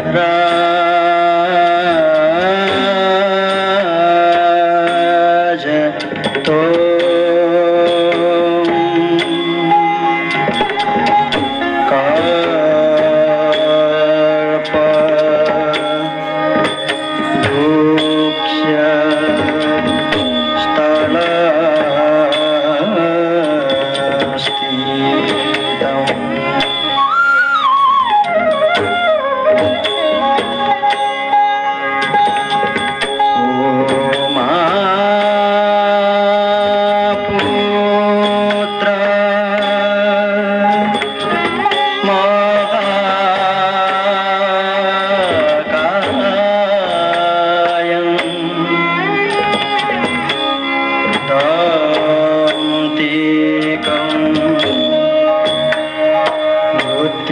Ra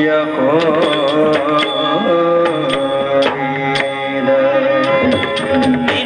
Thank you.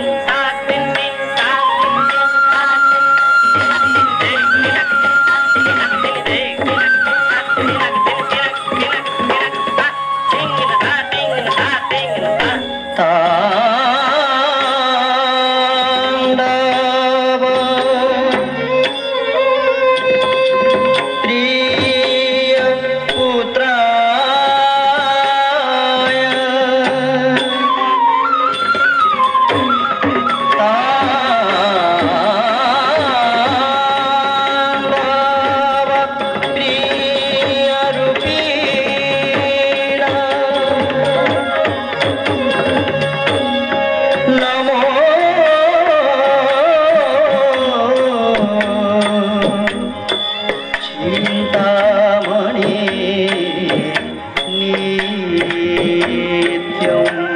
chồng